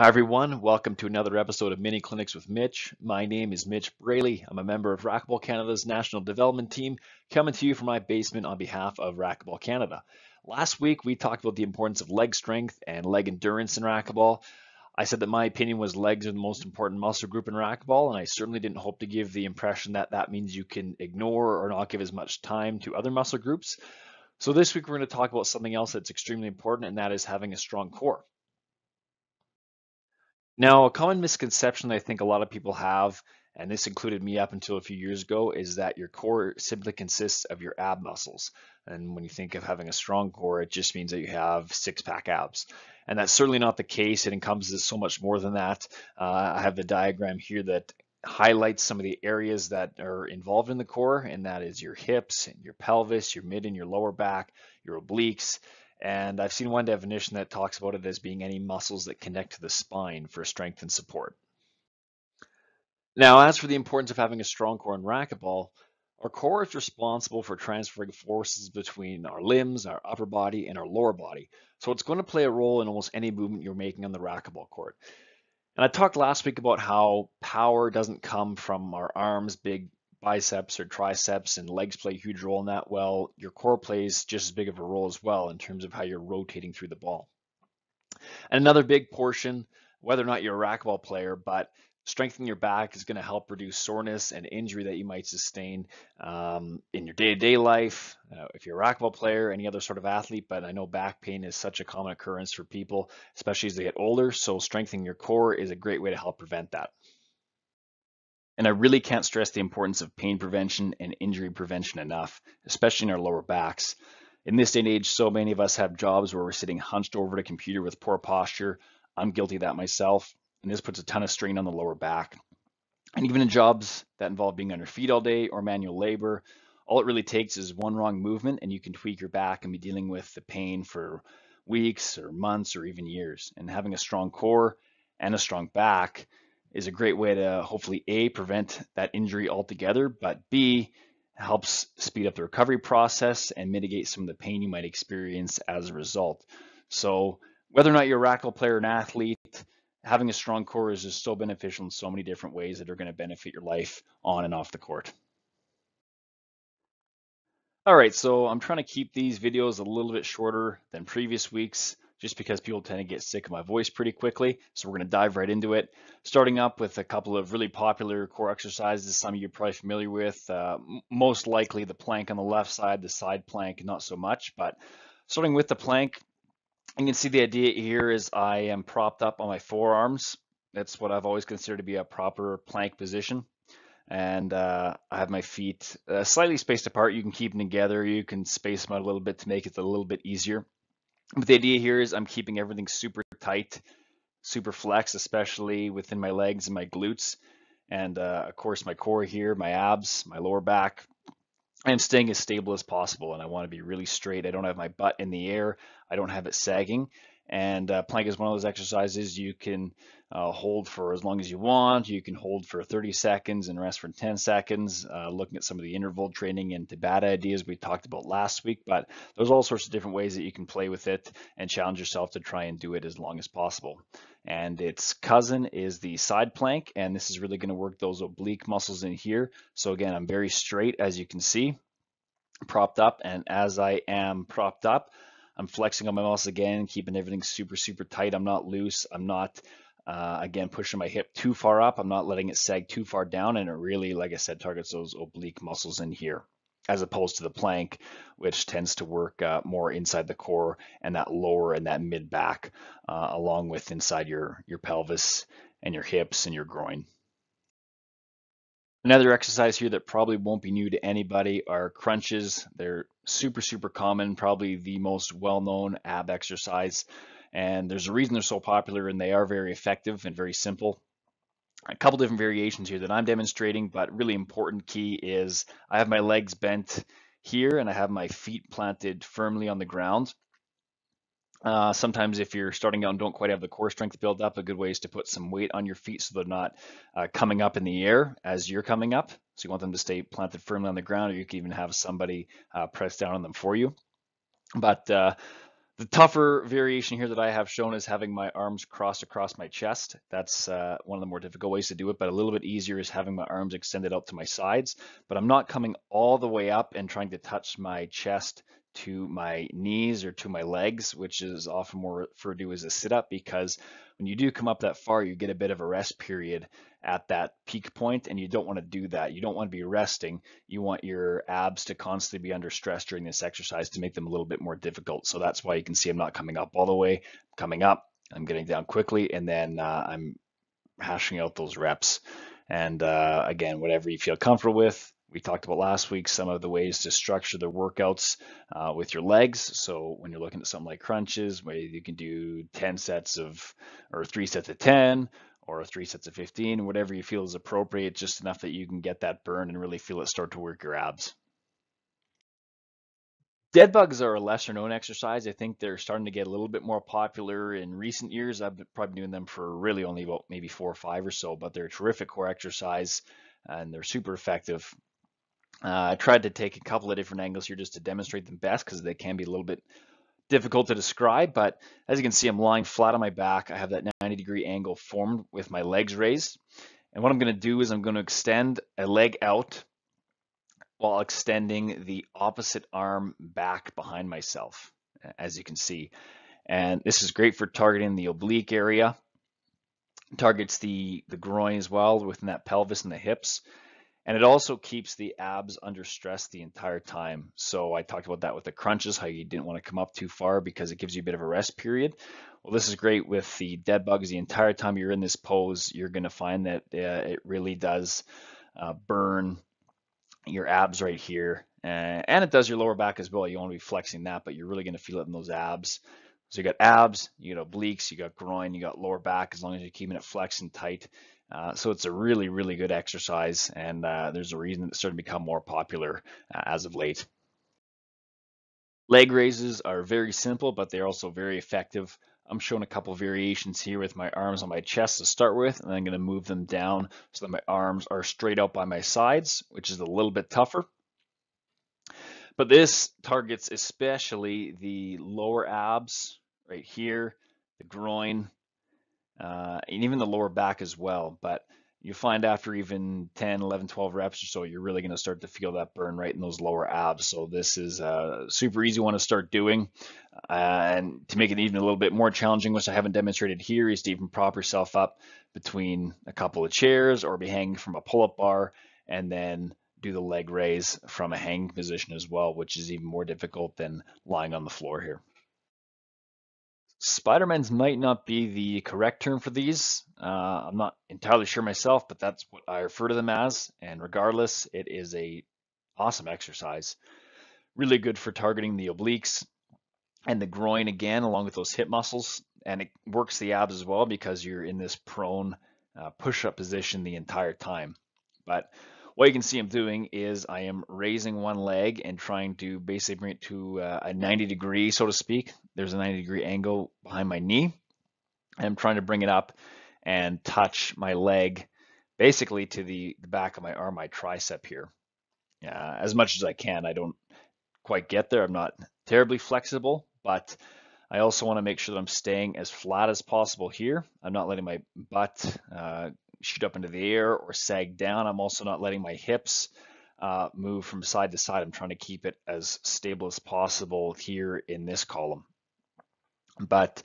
Hi, everyone. Welcome to another episode of Mini Clinics with Mitch. My name is Mitch Braley. I'm a member of Racquetball Canada's National Development Team, coming to you from my basement on behalf of Racquetball Canada. Last week, we talked about the importance of leg strength and leg endurance in racquetball. I said that my opinion was legs are the most important muscle group in racquetball, and I certainly didn't hope to give the impression that that means you can ignore or not give as much time to other muscle groups. So this week, we're going to talk about something else that's extremely important, and that is having a strong core. Now, a common misconception that I think a lot of people have, and this included me up until a few years ago, is that your core simply consists of your ab muscles. And when you think of having a strong core, it just means that you have six pack abs. And that's certainly not the case. It encompasses so much more than that. Uh, I have the diagram here that highlights some of the areas that are involved in the core, and that is your hips, your pelvis, your mid and your lower back, your obliques, and I've seen one definition that talks about it as being any muscles that connect to the spine for strength and support. Now, as for the importance of having a strong core in racquetball, our core is responsible for transferring forces between our limbs, our upper body, and our lower body. So it's going to play a role in almost any movement you're making on the racquetball court. And I talked last week about how power doesn't come from our arms, big biceps or triceps and legs play a huge role in that, well, your core plays just as big of a role as well in terms of how you're rotating through the ball. And another big portion, whether or not you're a racquetball player, but strengthening your back is going to help reduce soreness and injury that you might sustain um, in your day-to-day life. Uh, if you're a racquetball player, any other sort of athlete, but I know back pain is such a common occurrence for people, especially as they get older. So strengthening your core is a great way to help prevent that. And I really can't stress the importance of pain prevention and injury prevention enough, especially in our lower backs. In this day and age, so many of us have jobs where we're sitting hunched over a computer with poor posture. I'm guilty of that myself, and this puts a ton of strain on the lower back. And even in jobs that involve being on your feet all day or manual labor, all it really takes is one wrong movement and you can tweak your back and be dealing with the pain for weeks or months or even years. And having a strong core and a strong back is a great way to hopefully A, prevent that injury altogether, but B, helps speed up the recovery process and mitigate some of the pain you might experience as a result. So whether or not you're a racquetball player or an athlete, having a strong core is just so beneficial in so many different ways that are going to benefit your life on and off the court. All right, so I'm trying to keep these videos a little bit shorter than previous weeks just because people tend to get sick of my voice pretty quickly. So we're going to dive right into it. Starting up with a couple of really popular core exercises, some of you are probably familiar with. Uh, most likely the plank on the left side, the side plank, not so much. But starting with the plank, you can see the idea here is I am propped up on my forearms. That's what I've always considered to be a proper plank position. And uh, I have my feet uh, slightly spaced apart. You can keep them together. You can space them out a little bit to make it a little bit easier. But the idea here is I'm keeping everything super tight, super flex, especially within my legs and my glutes. And uh, of course, my core here, my abs, my lower back. I'm staying as stable as possible and I want to be really straight. I don't have my butt in the air. I don't have it sagging. And uh, plank is one of those exercises you can uh, hold for as long as you want. You can hold for 30 seconds and rest for 10 seconds, uh, looking at some of the interval training and Tabata ideas we talked about last week. But there's all sorts of different ways that you can play with it and challenge yourself to try and do it as long as possible. And its cousin is the side plank, and this is really going to work those oblique muscles in here. So again, I'm very straight, as you can see, propped up. And as I am propped up, I'm flexing on my muscles again, keeping everything super, super tight. I'm not loose. I'm not, uh, again, pushing my hip too far up. I'm not letting it sag too far down. And it really, like I said, targets those oblique muscles in here as opposed to the plank, which tends to work uh, more inside the core and that lower and that mid back, uh, along with inside your, your pelvis and your hips and your groin. Another exercise here that probably won't be new to anybody are crunches. They're super, super common, probably the most well-known ab exercise. And there's a reason they're so popular and they are very effective and very simple. A couple different variations here that I'm demonstrating, but really important key is I have my legs bent here and I have my feet planted firmly on the ground. Uh, sometimes if you're starting out and don't quite have the core strength built up, a good way is to put some weight on your feet so they're not uh, coming up in the air as you're coming up. So you want them to stay planted firmly on the ground, or you can even have somebody uh, press down on them for you. But uh, The tougher variation here that I have shown is having my arms crossed across my chest. That's uh, one of the more difficult ways to do it, but a little bit easier is having my arms extended out to my sides. But I'm not coming all the way up and trying to touch my chest to my knees or to my legs, which is often more referred to as a sit up because when you do come up that far, you get a bit of a rest period at that peak point and you don't want to do that. You don't want to be resting. You want your abs to constantly be under stress during this exercise to make them a little bit more difficult. So that's why you can see I'm not coming up all the way, I'm coming up, I'm getting down quickly, and then uh, I'm hashing out those reps. And uh, again, whatever you feel comfortable with, we talked about last week some of the ways to structure the workouts uh, with your legs. So when you're looking at something like crunches, where you can do 10 sets of, or three sets of 10, or three sets of 15, whatever you feel is appropriate, just enough that you can get that burn and really feel it start to work your abs. Dead bugs are a lesser known exercise. I think they're starting to get a little bit more popular in recent years. I've been probably doing them for really only about maybe four or five or so, but they're a terrific core exercise and they're super effective. Uh, I tried to take a couple of different angles here just to demonstrate them best because they can be a little bit difficult to describe, but as you can see, I'm lying flat on my back. I have that 90 degree angle formed with my legs raised. And what I'm gonna do is I'm gonna extend a leg out while extending the opposite arm back behind myself, as you can see. And this is great for targeting the oblique area, targets the, the groin as well within that pelvis and the hips. And it also keeps the abs under stress the entire time. So I talked about that with the crunches, how you didn't want to come up too far because it gives you a bit of a rest period. Well, this is great with the dead bugs. The entire time you're in this pose, you're going to find that uh, it really does uh, burn your abs right here. Uh, and it does your lower back as well. You want to be flexing that, but you're really going to feel it in those abs. So you got abs, you got obliques, you got groin, you got lower back, as long as you're keeping it flexed and tight. Uh, so it's a really, really good exercise, and uh, there's a reason it's starting to become more popular uh, as of late. Leg raises are very simple, but they're also very effective. I'm showing a couple variations here with my arms on my chest to start with, and I'm going to move them down so that my arms are straight out by my sides, which is a little bit tougher. But this targets especially the lower abs right here, the groin, uh, and even the lower back as well. But you'll find after even 10, 11, 12 reps or so, you're really going to start to feel that burn right in those lower abs. So this is a super easy one to start doing. Uh, and to make it even a little bit more challenging, which I haven't demonstrated here, is to even prop yourself up between a couple of chairs or be hanging from a pull-up bar and then do the leg raise from a hanging position as well, which is even more difficult than lying on the floor here. Spider-Mans might not be the correct term for these. Uh, I'm not entirely sure myself, but that's what I refer to them as. And regardless, it is a awesome exercise. Really good for targeting the obliques and the groin again, along with those hip muscles. And it works the abs as well because you're in this prone uh, push-up position the entire time. But what you can see I'm doing is I am raising one leg and trying to basically bring it to uh, a 90 degree, so to speak. There's a 90 degree angle behind my knee. I'm trying to bring it up and touch my leg basically to the, the back of my arm, my tricep here. Uh, as much as I can. I don't quite get there. I'm not terribly flexible, but I also want to make sure that I'm staying as flat as possible here. I'm not letting my butt uh, shoot up into the air or sag down. I'm also not letting my hips uh, move from side to side. I'm trying to keep it as stable as possible here in this column. But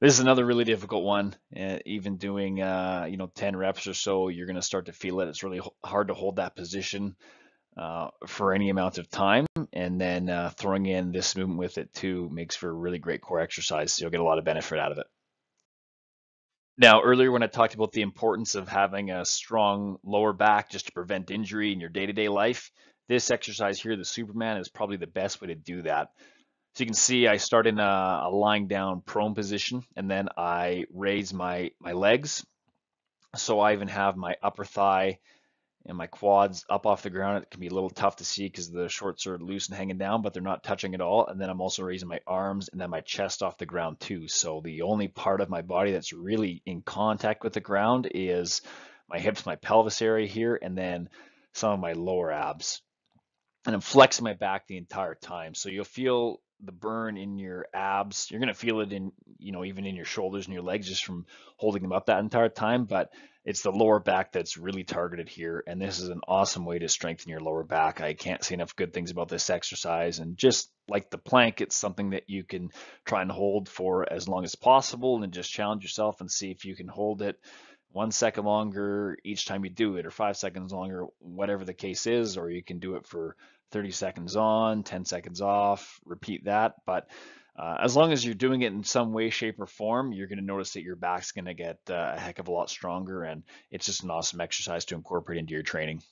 this is another really difficult one. Uh, even doing, uh, you know, 10 reps or so, you're going to start to feel it. It's really hard to hold that position uh, for any amount of time. And then uh, throwing in this movement with it too makes for a really great core exercise. So you'll get a lot of benefit out of it. Now, earlier when I talked about the importance of having a strong lower back just to prevent injury in your day-to-day life, this exercise here, the Superman, is probably the best way to do that. So you can see I start in a, a lying down prone position and then I raise my, my legs. So I even have my upper thigh and my quads up off the ground. It can be a little tough to see because the shorts are loose and hanging down, but they're not touching at all. And then I'm also raising my arms and then my chest off the ground too. So the only part of my body that's really in contact with the ground is my hips, my pelvis area here, and then some of my lower abs. And I'm flexing my back the entire time. So you'll feel the burn in your abs. You're gonna feel it in, you know, even in your shoulders and your legs just from holding them up that entire time. But it's the lower back that's really targeted here. And this is an awesome way to strengthen your lower back. I can't say enough good things about this exercise. And just like the plank, it's something that you can try and hold for as long as possible and just challenge yourself and see if you can hold it one second longer each time you do it or five seconds longer, whatever the case is, or you can do it for 30 seconds on, 10 seconds off, repeat that. But uh, as long as you're doing it in some way, shape, or form, you're going to notice that your back's going to get uh, a heck of a lot stronger, and it's just an awesome exercise to incorporate into your training.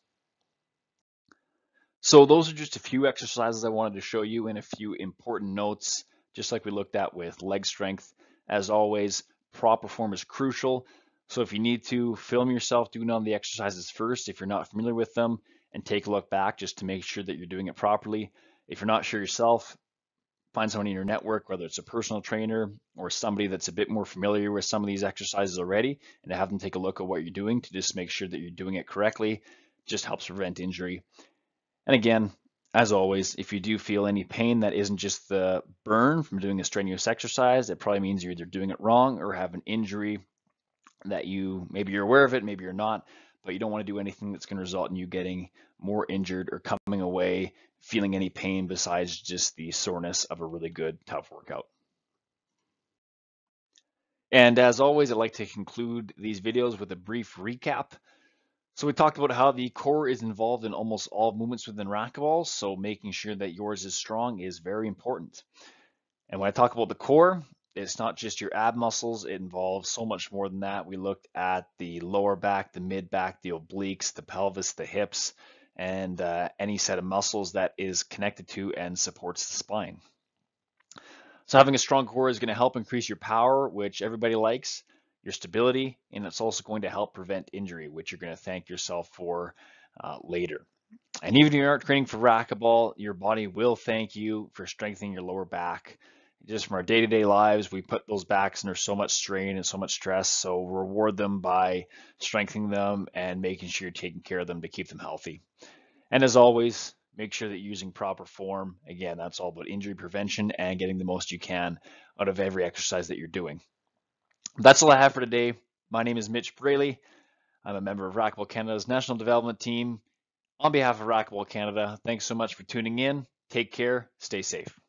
So those are just a few exercises I wanted to show you and a few important notes, just like we looked at with leg strength. As always, proper form is crucial. So if you need to film yourself doing all the exercises first, if you're not familiar with them, and take a look back just to make sure that you're doing it properly. If you're not sure yourself, find someone in your network, whether it's a personal trainer or somebody that's a bit more familiar with some of these exercises already, and have them take a look at what you're doing to just make sure that you're doing it correctly. Just helps prevent injury. And again, as always, if you do feel any pain that isn't just the burn from doing a strenuous exercise, it probably means you're either doing it wrong or have an injury that you maybe you're aware of it, maybe you're not, but you don't want to do anything that's going to result in you getting more injured or coming away feeling any pain besides just the soreness of a really good tough workout. And as always, I'd like to conclude these videos with a brief recap. So we talked about how the core is involved in almost all movements within racquetball, so making sure that yours is strong is very important. And when I talk about the core, it's not just your ab muscles, it involves so much more than that. We looked at the lower back, the mid back, the obliques, the pelvis, the hips, and uh, any set of muscles that is connected to and supports the spine. So having a strong core is going to help increase your power, which everybody likes, your stability, and it's also going to help prevent injury, which you're going to thank yourself for uh, later. And even if you aren't training for racquetball, your body will thank you for strengthening your lower back just from our day-to-day lives, we put those backs under so much strain and so much stress. So reward them by strengthening them and making sure you're taking care of them to keep them healthy. And as always, make sure that you're using proper form. Again, that's all about injury prevention and getting the most you can out of every exercise that you're doing. That's all I have for today. My name is Mitch Braley. I'm a member of Racquetball Canada's National Development Team. On behalf of Racquetball Canada, thanks so much for tuning in. Take care. Stay safe.